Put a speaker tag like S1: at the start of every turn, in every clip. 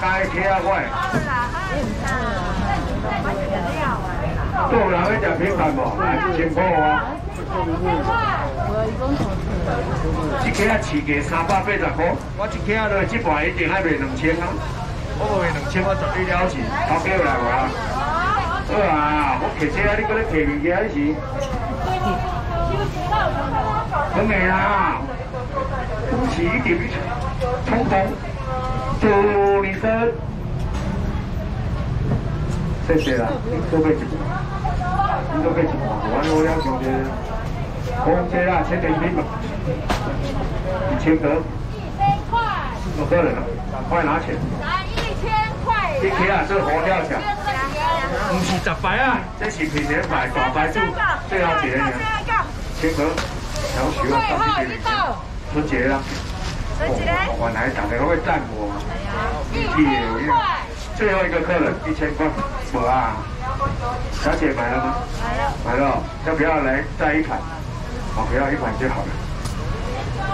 S1: 该起啊我。都有人去食平饭无？来一千块啊！一克啊，市价三百八十块，我一克啊，落这盘一定爱卖两千啊！我卖两千，我绝对了钱，头叫来无啊？好啊，我客车啊，你搁咧客物件是？真的啦，起点冲锋，祝你生，谢谢啦，你。你都可以去玩，玩我要求的，空车啊，千点一嘛，一千个客人了，快拿钱，
S2: 来一千块，
S1: 一千啊，这活跳钱，不是十百啊，这是平年排大排数，最好钱的，千格，然后需要三十几春节啦，我来打电话赞我，
S2: 一千块，
S1: 最后一个客人一千块，我啊。小姐买了。吗？买了，买了，要不要来再一盘？哦，不要一盘就好了。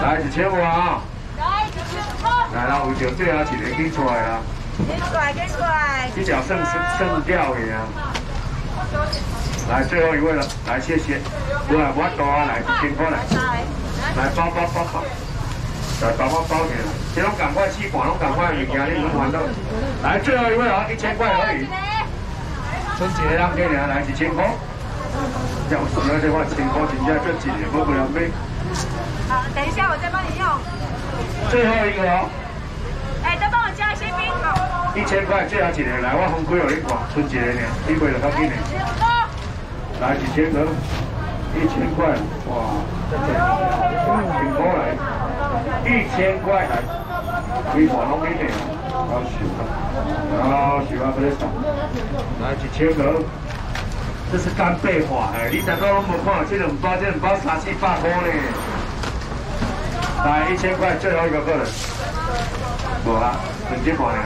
S1: 来几千五啊！来几千五。来了，五九最后几年给出来了。给出来，给出来。一脚剩剩剩掉的呀。来最后一位了，来谢谢。我我多来一千块来。来包包包好。来包包包起来。这种赶快去管，拢赶快物件你们玩到。来最后一位啊，一千块而已。春节让给你来几千块，要是要的话，千块人家这几年过不了没。
S2: 好，等一下我再帮你用。
S1: 最后一个哦。
S2: 哎，再帮我加一些冰哦。
S1: 一千块最后几年来，我红亏有一挂，春节呢，你为了搞几年？来几千个，一千块，哇，请过来，一千块来，可以换弄给你。好喜欢，好喜欢，不得少。来一千个，这是干贝花哎，你大家拢无看，这两包这两包三四百块呢。来一千块，最后一个客人，无啊，两千块呢。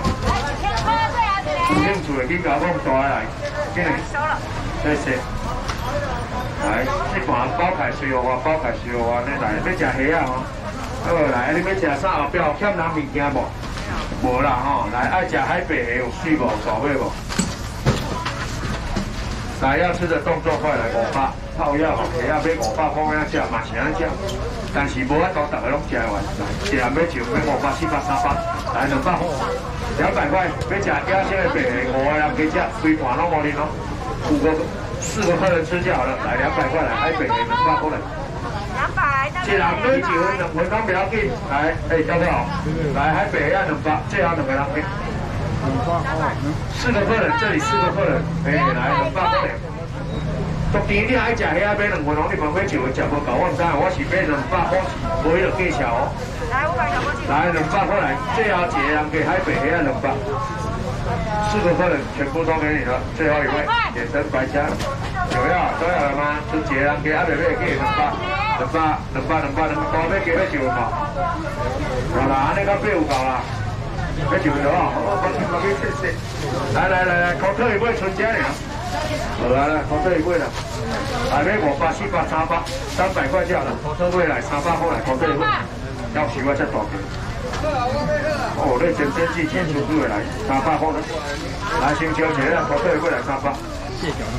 S1: 有兴趣的，紧甲我带来，今年谢谢。来，这盘包开水哦，包开水哦，你来要食虾啊？好，来，你要食啥？后壁欠人物件无？无啦吼，来爱食海北虾有水无？大尾无？来要吃的动作快来五百，泡药吼，虾要买五百块样食，嘛是安食，但是无法度大家拢食完，一人要就买五百、四百、三百，来两百，两百块，要食鸭血的白虾，五个人可以食，规盘拢无哩咯，五个四个客人吃就好了，来两百块来海北虾两百过来。一人买一份，两份拢不要紧。来，哎，大家好，来海北要两包，最好两个人给。四个客人，这里四个客人，哎，来两百块。昨天你爱食虾买两份，你旁边就会食无够，我唔知，我是买两百块钱，买了计少哦。来，五百两块钱。来两百块来，最后一个人给海北虾两百。四个客人全部都给你了，最后一位，眼神白香，有没有？都有了吗？就几人给海北虾给两百。两百，两百，两百，两百，要加要上嘛？好啦，安尼较八有够啦，要上了哦。我先帮你谢谢。来来来来，考特一杯春节了。好来来，考特一杯了。来买五百、四百、三百，三百块就好了。考特一杯来，三百块来，考特一杯。要喜欢再大瓶。哦，你真真是天出贵来，三百块了。来先交钱了，考特一杯来三百。
S3: 蟹脚肉，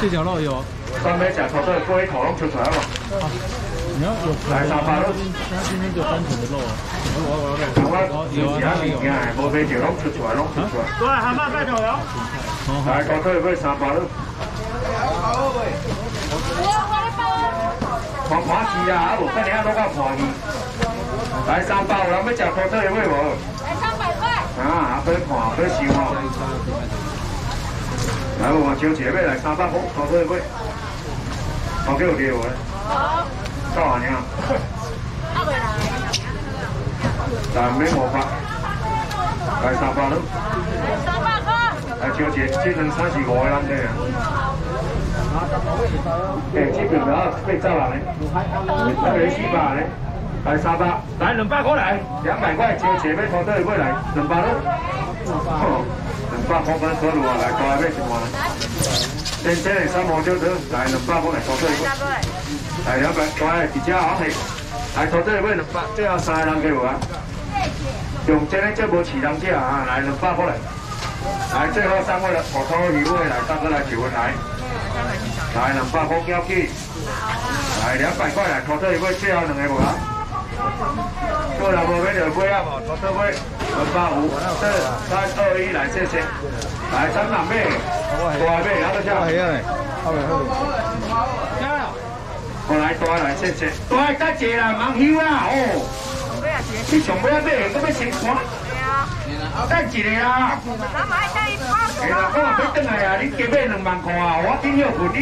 S3: 蟹脚肉有。
S1: 三杯假，考特龟头拢出出来了。
S3: 你要
S1: 来沙发咯，
S3: 他今天就单纯的肉啊。我我我
S1: 我有其他物件，无买就拢出来，拢出出来。
S4: 过来，蛤蟆盖头哟。
S1: 来，高特买三包咯。看看戏啊，啊无看你啊，拢较看戏。来三包，有人要食高特的买无？
S2: 来三百块。
S1: 啊，要看要收哦。来，我往招姐妹来三百块，高特的买。好给我给我嘞。好。到哪年啊？阿未来。但没我发，来三百了。
S2: 三百块。
S1: 来招姐，这两三十五个人的。哎，这边要八十人呢，这边四百呢，来三百，来两百块来，两百块请姐妹团队过来，两百了。两百块分收入啊，来过来买什么？先生的三毛就得来两百块来拖队过。来两百，过来，直接好去，来拖这位两百，最后三个人给我啊。用这个这无饲人者啊，来两百块来。来，最后三位了，我拖一位来，大哥来几位来。来两百块交起。来两百块来，拖拖一位，最后两个无啊？过来我们就买啊，拖拖买。两百五，四、三、二、一，来谢谢。来三两妹，大妹，然后下。
S3: 好嘞，好嘞。
S1: 我来多来谢谢。多加济啦，忙休啦哦。你上尾要买，搁要先看。等一个啊！哎呀，我要等来啊！你加买两万块啊！我今日付你。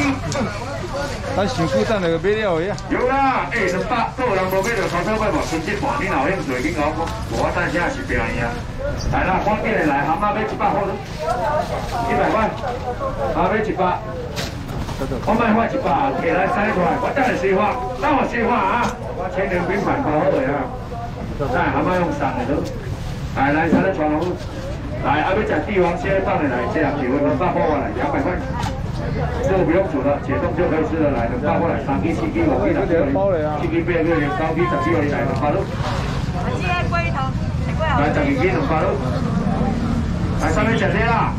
S3: 咱想久等就买了的。
S1: 有啦，哎，两百，都有人无买就偷偷买无，春节半，你老兴趣紧讲，我等下是便宜啊！来啦，方便的来，蛤蟆买一百块咯，一百块，蛤蟆一百，我卖花一百，摕来塞出来，我等下说话，等我说话啊！我千两冰盘包好的啊，来蛤蟆用送的都。来来，上来床上来，阿要吃帝王蟹放的来，这样几位两百块来，两百块，这不用煮了，解冻就可以吃了。来，两百块来，三斤、四斤、五斤、六斤、七斤、八斤、九斤、十斤来，两百多。
S2: 我只爱龟头，
S1: 来，十二斤两百多。来，上面吃些啦。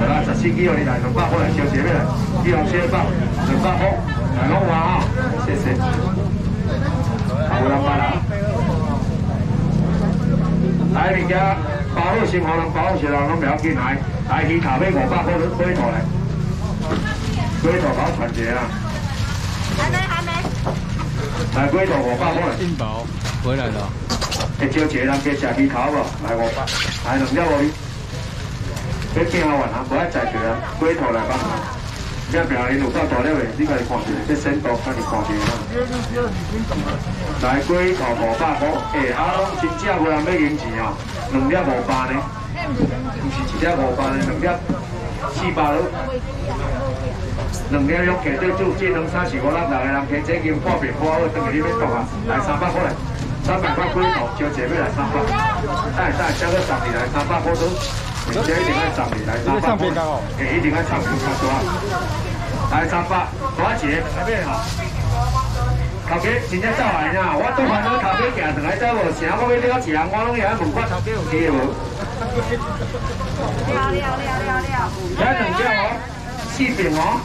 S1: 来啦，十四斤哦，你来两百块来，小姐妹来，帝王蟹放两百块，来弄完啊，谢谢。好，两百啦。来，人家包好先，可能包好先，人拢不要紧来。来，鱼头买五百块，龟头来，龟头包全节啊。
S2: 还没，还没。
S1: 来，龟头五百块。
S3: 进宝回来了。
S1: 会招一个人加吃鱼头无？来五百，来两只无？你变好玩啊？不爱宰绝啊？龟头来吧。这边你有够大了未？你家己看下，这深度家己看下啦。来龟头五百块，哎，阿龙真正有人要赢钱哦，两粒五百呢，不是一粒五百呢，两粒四百咯。两粒用客对煮，这两三四五六六个人客，这金破平破好，等于你要多啊？来三百块来，三百块龟头，招姐妹来三百，带带加个十二来三百块都。人家一定爱上你来三百，哎，一定爱上你看多啊！来三百，多少钱？来咩哈？头家真正走来呐，我都看到头家行上来走无，啥我要了钱，我拢也问我头家有无？
S2: 了了了了了！
S1: 这两只哦，四平哦，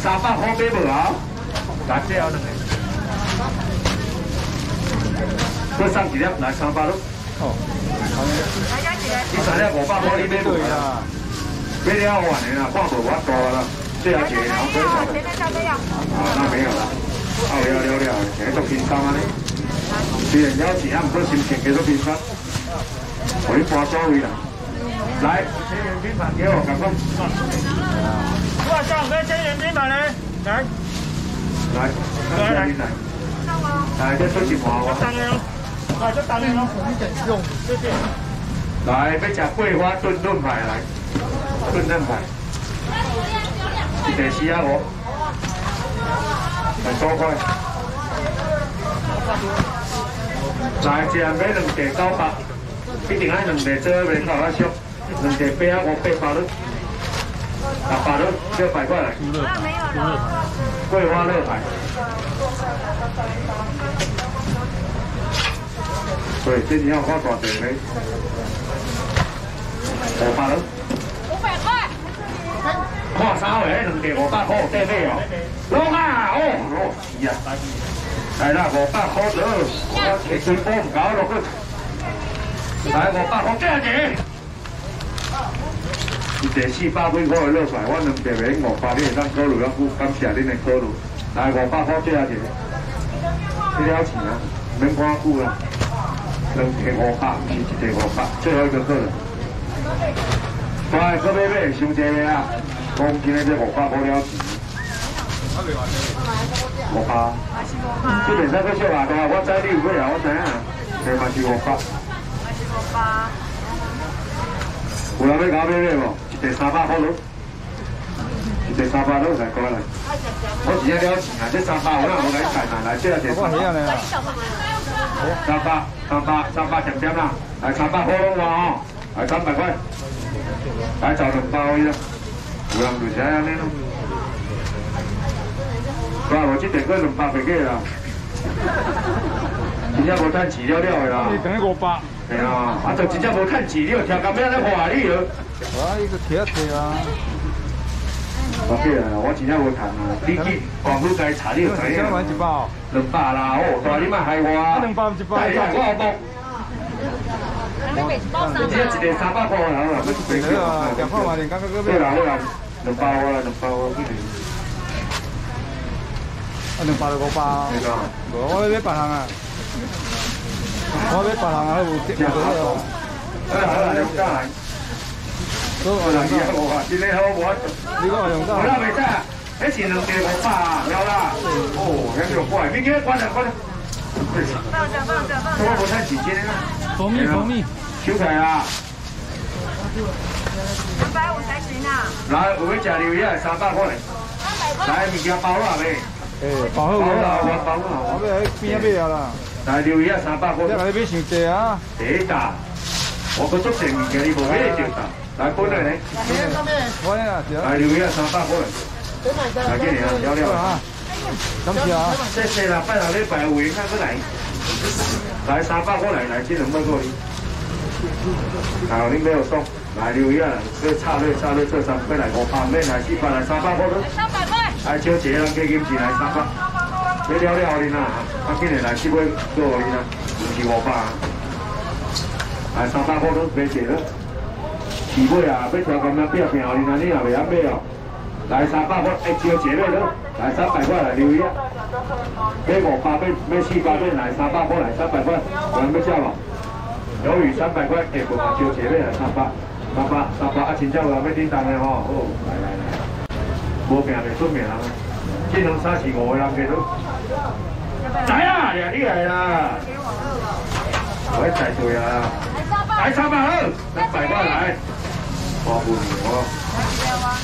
S1: 三百块买无啊？来这两个，我上几粒来三百咯。你三粒五百块，你买不啦？买了完的啦，看无我多啦，最后一个然后最后。啊，那没有了，啊，了了了，继续平仓啊你。虽然了钱啊，不过心情继续平仓。我你搬座位啦，来，千元冰盘给我，赶快。
S3: 哇，上个千元冰盘呢？来，
S1: 来，来来来，来，这出去盘
S3: 我。来，这打面咯，你点用，谢谢。
S1: 来，要吃桂花炖炖排来，炖炖排。一个四啊五，来多块。来，这样买两袋九百，一定爱两袋做袂够啊俗，两袋八啊五八百了，八百了，六百块来。桂花乐排。对，这你要花多少钱呢？五百了。
S2: 五百块。
S1: 看啥位？两袋五百块，对对哦。龙啊，哦哦，是啊。来啦，五百块了，我提水波唔搞落去。来，五百块价钱。一袋四百几块的热水，我两袋买五百，你当考虑啊？感谢恁的考虑。来，五百块价钱。这了钱啊，免看久啦。两千五百，是一千五百，最后一个客人。快，各位买，收这个啊！公斤的这五百块了钱。五百。这边三个小阿哥，我知你有买啊，我知啊。这嘛是五百。五百。有人要搞买买无？一袋三百块咯。一袋三百咯，来过来。我直接了钱啊！这三百我哪无来菜呐？来，这一袋三百。三百，三百，三百点点啦，来三百火龙王哦，来三百块，来找两包去，有人就这样呢。哇，我这点个两百块给啦，真正无赚钱了了的啦。
S3: 你等于五百。
S1: 系啊，啊就真正无趁钱，你又听咁咩咧话你又？
S3: 啊，一个贴啊贴啊。
S1: 我记啊，我真正无趁啊，你去广府街查你就知
S3: 影。买一包。
S1: 两百啦，哦，大你莫害我。
S3: 啊，两包一包。
S1: 大你害我好不？
S2: 你
S1: 这一个三百块啦。
S3: 两块嘛，你刚刚嗰
S1: 边。对啦，好啦，两包啊，两包啊，几年。
S3: 啊，两包就五包。
S1: 对啦。
S3: 我要买别行啊。我要别行啊，有接唔到啊。
S1: 好啦好啦，两家来。都我两家好啊，今天好我。
S3: 你讲我两家。
S1: 好啦，未使啊，迄是两地五百啊，了啦。哦，迄就怪，明天关了关了。
S2: 放着放着放着。
S1: 我无太几斤啊。
S3: 蜂蜜蜂蜜。
S1: 收起啊！
S2: 两百五才行啊！
S1: 来，有要食榴叶三百块。来，物件包了未？
S3: 诶，包好
S1: 了，我包好。
S3: 我要去边啊买啦。
S1: 来，榴叶三百块。
S3: 你来买上济啊？
S1: 第打，我个做成物件你无买得着打。来，过来呢？
S3: 我呢？
S1: 来，榴叶三百块。来，给你啊，了了啊。
S3: 感谢啊。
S1: 谢谢啦，拜六礼拜有缘看过来。来三百块来，来这两百块。好，你没有送，来留意啊！这差略差略这三块来五百，免来四百来三百块咯。
S2: 三百块。
S1: 来招一个人加金钱来三百，你了了哩呐，啊今日来四百做哩呐，唔是五百。来三百块咯，买一个。四尾啊，要调咁样变变好你呐，你也袂晓买哦。来三百块，哎招一个咯，来三百块来留意啊。买五百，买买四百，买来三百块来三百块，有人要叫无？有鱼三百块，给我们招姐妹来三百，三百三百啊！请教我要叮当的吼，哦，来来来，无病就出名啦，这两三四五个人给都，来啊！你来啦，我在做啊，来三百好，三百块来，花半年哦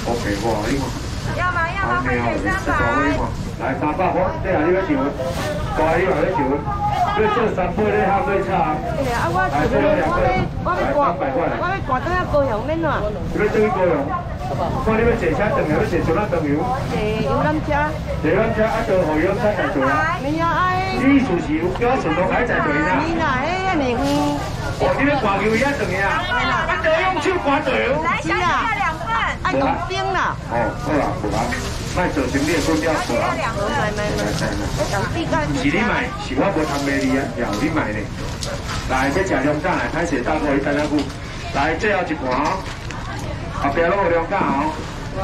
S1: ，OK 哇，呢
S2: 个，要吗要吗？快点三百。
S1: 来三百块，这下你要上，大你话要上，你做三百你喊最差。
S4: 对啊，我做了两我要我要挂，我要挂到那高雄免喏。
S1: 你要等于高雄？看你要坐车等，要坐什么等油？
S4: 坐游览车。
S1: 坐游览车啊，坐何游览车在坐啊？
S4: 没有哎。
S1: 你属是有叫顺路牌在坐呢？
S4: 你哪哎呀你？
S1: 哦，你要挂油一等呀？啊，得用手挂油。
S2: 来，小姐。
S4: 爱冻冰啦。
S1: 哦，好啦，好啦。卖做生意做掉做啊！是你买，是我无通卖你啊，要你买呢。来，这食两干来，开始大哥一单两股。来，最后一盘哦，后边落两干哦。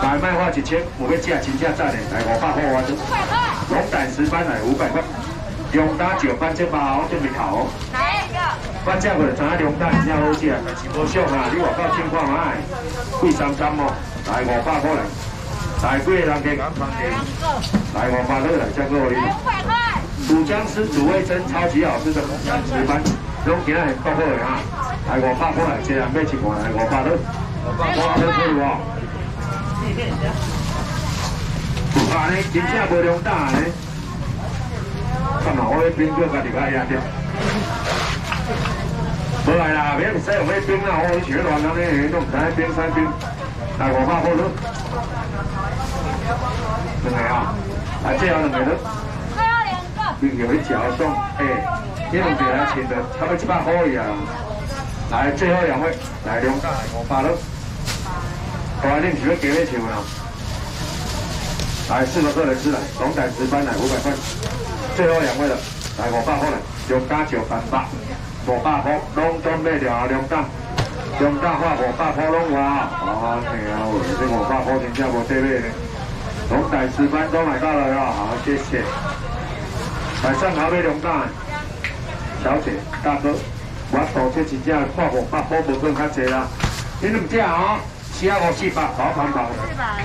S1: 来，卖花一千，我要价真正赞的，来五百块我就。龙胆石斑来五百块，龙胆九斑这包哦，这边头。
S2: 哪一个？
S1: 我价过知影龙胆真好食，但是无俗啊，你外口情况买，贵三三哦，来五百块来。来贵人给，来我发乐来加个礼。
S2: 五百块。
S1: 煮姜丝煮味增，超级好吃的红姜石斑，用起来很够味啊！来我发过来，这样买一罐来我发乐，我发乐可以哇！啊，你真正无量大呢？干嘛，我咧冰过家己家压着。无来啦，别使用咩冰啦，我以前乱咁咧，都唔使冰山冰，来我发过乐。两个啊，啊，最后两个都，
S2: 最后两个，
S1: 有一脚送，哎，这两个来请的，差不多七百块呀。来，最后两位，来两大五百了，好啊，你们几个给得起吗？来，四个人吃来，龙胆石斑奶五百块，最后两位了，来五百块了，两加九百八，五百块，拢准备了两大。两大花五百块拢哇，啊，天啊，这五百块真正无得买。龙胆石斑都买到了哟，好，谢谢。来上好买龙胆，小姐、大哥，我多这真正花五百块无算较济啦。你两只哦，四啊五四百，好盘盘。
S2: 四百，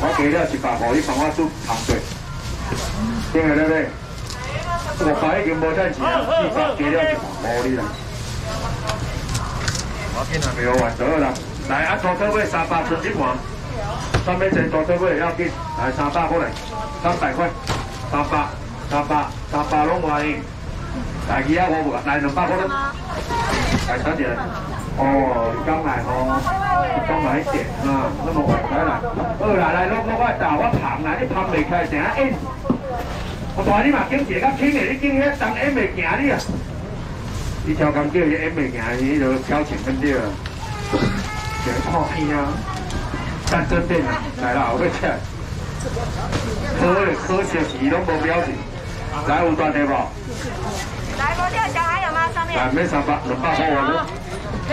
S1: 我给了一百五，你帮我做糖水。听得到未？我百已经无赚钱了，四百给了一百五你啦。没有完得了，来啊！左车位三百出一盘，上面整左车位要给，来三百过来，三百块，三百，三百，三百拢欢迎。来几啊？我来两百块了，来小姐，哦，刚来哦，刚来一点啊，那么晚才来，二来来，拢我打我旁来，你旁未开，成日硬。我带你嘛经济较轻的，你经遐当 M 未行你啊？一条工叫伊 M 袂行，伊就表情很对啊，就看片啊，站这边啊，来啦，我要吃。好诶，好食是拢无表情，来有大地无？
S2: 来，佛跳墙还有吗？上面。
S1: 来，免三百，两百块啊！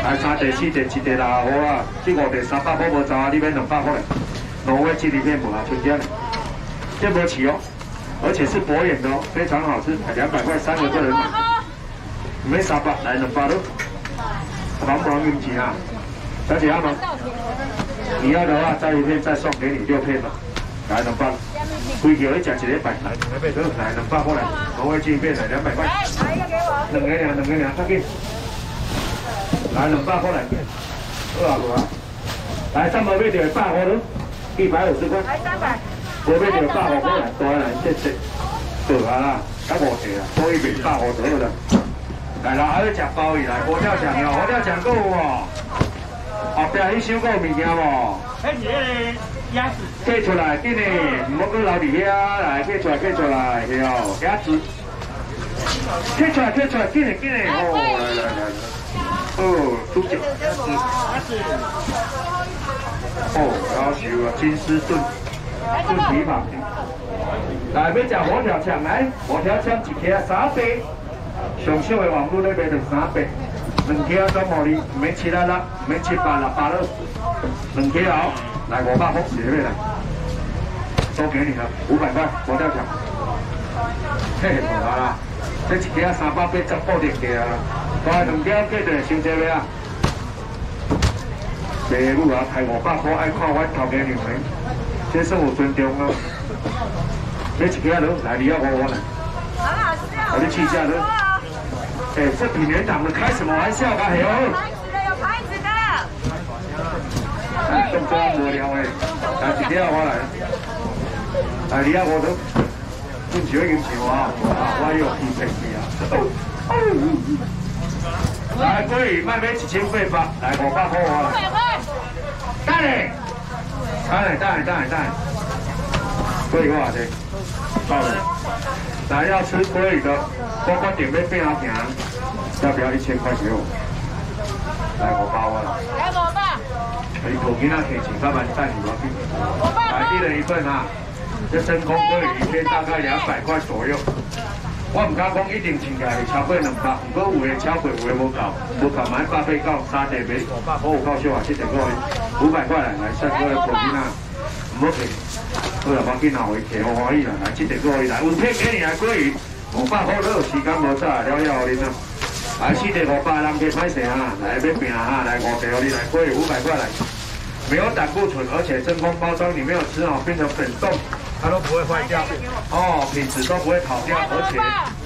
S1: 来三地、四地、七地啦，好啊！这五地三百块无走啊，你免两百块。挪威鸡里面无啊，春天。这无起哦，而且是薄眼的哦，非常好吃，两百块三个个人买。没三百，来两百咯。黄不黄运气啊？小姐要吗？你要的话，再一片再送给你六片吧。来两百，规条你吃一个百，来两百多，来两百过来，挪威鸡片来两百块。
S2: 来一个给我。
S1: 两个两，两个两，快点。来两百过来，多少个？来三百块就百块咯，一百五十块。
S2: 来三百。
S1: 五百就百块过来，多来谢谢。对啊啦，搞无钱啊，所以卖百块左右的。来啦，还要食鲍鱼来，佛跳墙哦，佛跳墙够哦。后壁迄收购物件无？
S3: 迄是迄个鸭子。
S1: 寄出来，紧嘞，唔好搁留伫遐，来寄出来，寄出来，系哦，鸭子。寄出来，寄出来，紧嘞，紧嘞，哦，来来来，哦，猪脚，鸭子。哦，要求啊，金丝炖炖蹄膀。来，要食佛跳墙来，佛跳墙一克三百，上少的网络咧卖两三百。两克都无哩，唔免七啦啦，唔免七八六八咯。两克好，来五百块写咩来？都给你了，五百块，佛跳墙。嘿，无啦，这一克三百八十八零克啊，大两克计着收这个啊。父母啊，开五百块爱看我头家娘的，这算有尊重咯。这一克了，来你要我我来，我你去一下了。哎，这比年长的开什么玩笑啊？嘿
S2: 哦！牌子的有牌子的。
S1: 哎，动作无聊哎，来一条我来，来你啊我都，你少一点钱啊，我有皮皮皮啊。来鲑鱼卖卖一千八百，来五百块我来。五百块。等嘞，等嘞，等嘞，等嘞，等嘞。鲑鱼多少钱？到了。来要吃鲑鱼的，包括点杯变好甜，要不要一千块给我？来我包了。
S2: 来我吧。
S1: 你口给那可以请他们带你们去。来一人一份啊！这真空鲑鱼一片大概两百块左右。我唔敢讲一定请起来超过两百，不过有的超过有的无够，无够买八倍到三地杯，我有够少啊，七点个五百块来，来三个口给那，唔好骗。好啦，我见后会骑我欢喜啦，来七点过去来，有片给你来鲑鱼，五百块都时间无早，了了你啦。来四点五百，人给拍谁啊？来要拼啊！来五条你来鲑鱼五百块来，没有胆固醇，而且真空包装，你没有吃哦，变成粉冻，它都不会坏掉，哦，品质都不会跑掉，而且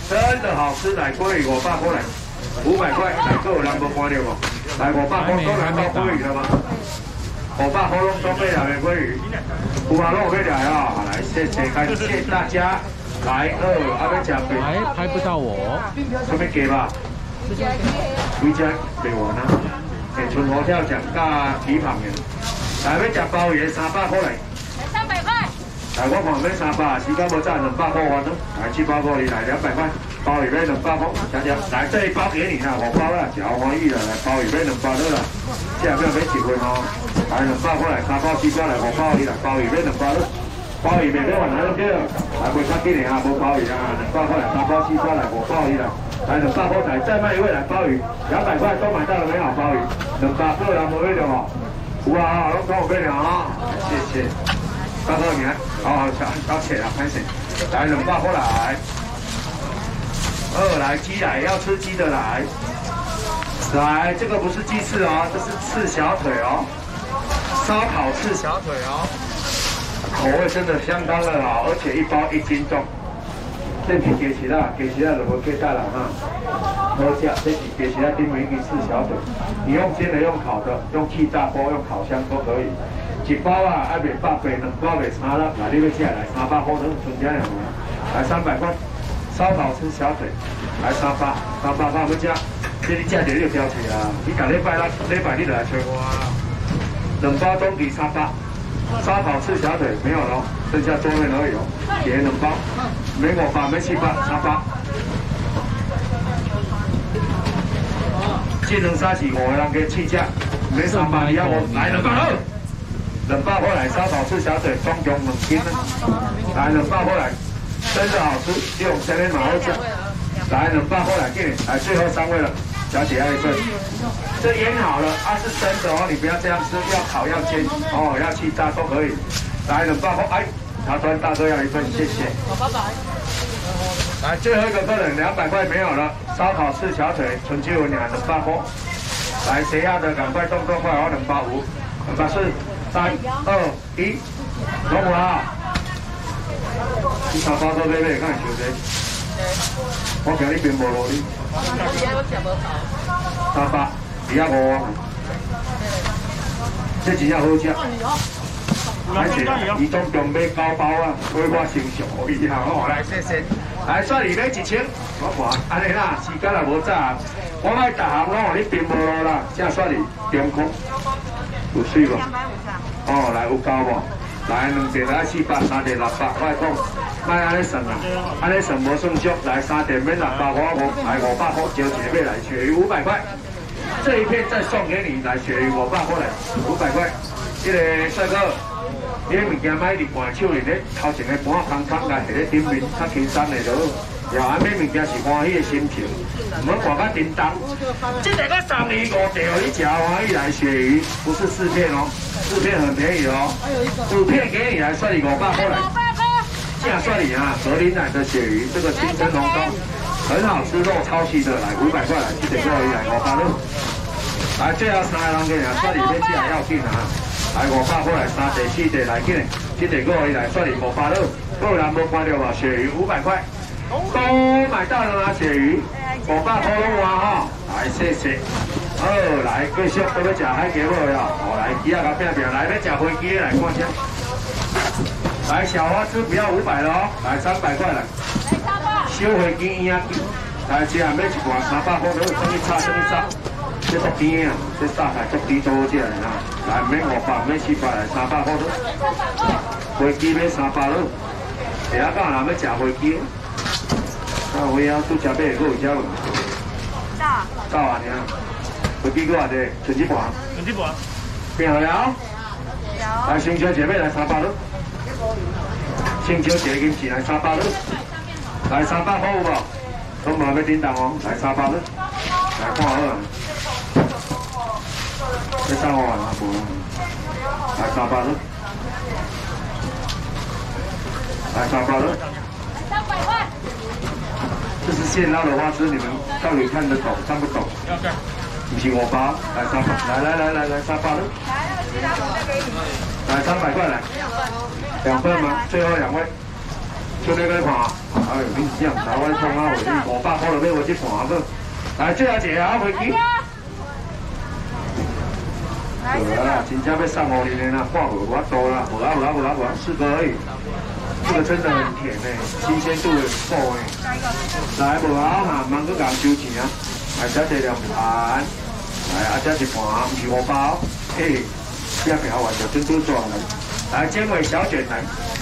S1: 真的好吃，来鲑鱼五百块来，五百块来够人无关掉无？来五百块都来到鲑鱼了吗？五百块拢准备两个鲑鱼。五花肉可以来啊！来，谢谢，感谢大家。来，二阿要吃肥。
S3: 还拍不到我。
S1: 准备给吧。回家给我呢。给春佛跳墙加蹄膀的。来，要吃鲍鱼三百块来。
S2: 三百块。
S1: 来，我旁边三百，时间无再两百块完了。来，七八块你来两百块。鲍鱼要两百块，小姐。来，这一包给你啦，我包了，好欢喜了。来，鲍鱼要两百了。这下不要没机会哦。来两包过来，三包四包来，我包你来，鲍鱼买两包咯。鲍鱼买买完来都对了，来不差几年啊，无鲍鱼啊，两包过来，三包四包来，我包你来，来两包过来，再卖一位来鲍鱼，两百块都买到了美好？鲍鱼，两百个人无买着哦。有啊，拢讲有买着啊，谢谢。大哥你来，好好吃，好吃啊，开心。来两包过来，二来鸡来，要吃鸡的来。来，这个不是鸡翅哦，这是刺小腿哦。烧烤翅小腿哦，口味真的相当的好，而且一包一斤重。这是给其他给其他人我可以带了哈。好价，这是给其他丁美女翅小腿，你用煎的、用烤的、用气炸锅、用烤箱都可以。一包啊，二百八百，两包袂差了。来，你要下来三百块都存家两来三百块，烧烤翅小腿，来三百，三百块要加，这你价钱就标起啊。你赶礼拜啦，礼拜你就来找我啊。冷包中底沙发，烧烤赤小腿没有了，剩下桌面而已哦。也冷包，没我发没七八沙发。这两三是五个人给试价，没三百一我来两百二，两百块来烧烤吃小腿，总共两斤呢，来两百过来，真的好吃，用前面马好吃，来两百过来给你，来最后三位了，小姐爱这这腌好了，啊是生的哦，你不要这样吃，要烤要煎哦，要气炸都可以，来两百块，哎，茶砖大哥要一份，谢谢，
S2: 好，拜拜。
S1: 来，最后一个客人，两百块没有了。烧烤四条腿，纯鸡文两百块。来，谁要的赶快动作快，我两百五。两百四、三、二、一，拢有啊！你三百多买买，看收者。我今日并无落你。三百，二百五啊。这真正好食。来是，伊总共买九包啊，所以我先上伊哈，我来谢谢。来，算你买一千，我看安尼啦，时间也无早，我买大行拢互你并无路啦，正算你中空，有水无？哦，来有够无？来两碟来四百，三碟六百，我讲，卖安尼算啊，安尼算无算足，来三碟免六百，我五来五百块，招一个要来鳕鱼五百块，这一片再送给你，来鳕鱼五百块来，五百块，这个帅哥。你物件买伫半手里咧，头前个盘空空来，下咧顶面较轻松的就好。然后买物件是欢喜的心情，唔好看较叮当。即个个送你五条，你吃欢喜来鳕鱼，不是四片哦，四片很便宜哦。五片给你来算你五百块来。这样算你啊，格林奶的鳕鱼，这个清蒸浓汤很好吃，肉超细的，来五百块来，记得给我一来五百六。来，最后三个人给你啊，算你飞机还要紧啊。来五百块来三地四地来紧，这地个伊来算你五百六，有人无看到吧？鳕鱼五百块，都买到了吗？鳕鱼五百块拢换哈，来谢谢。好，来继续都要吃海鸡肉呀，好来鸡啊，甲拼拼，来要吃飞机来看下。来小花枝不要五百了哦，来三百块来。来三百。小飞机一样，来这样买一罐三百块，都什么差什么差。这足甜啊！这沙菜足甜多只来啦，来免五百，免七百，来三百块多。飞机买三百咯，其他干人要吃飞机？啊，我啊，都吃买个有只无？到。到啊，你啊。飞机过啊？这成绩盘。成绩盘。变好了。有。来，星球姐妹来三百咯。星球姐金钱来三百咯。来三百块有无？都冇要叮当哦，来三百咯。来看好啊。这三万啊，不，来三百了，来三百了，三百块。这是现捞的花枝，你们到底看得懂看不懂？不是我包，来三百，来来来来来三百了，来三百块来，两份吗？最后两位，就那个款，哎，你这样台湾冲啊，我我爸包了被我去款个，来最后姐啊，回去。对啊，真正要送五年的啦，看无我多啦，无啊无啊无啊无啊，四个而已。这个真的很甜诶，新鲜度很够诶。来无啊哈，忙去讲收钱啊，来这一两盘，来啊这一盘，唔是我包，嘿，这边完就珍珠状来尖尾小雪团。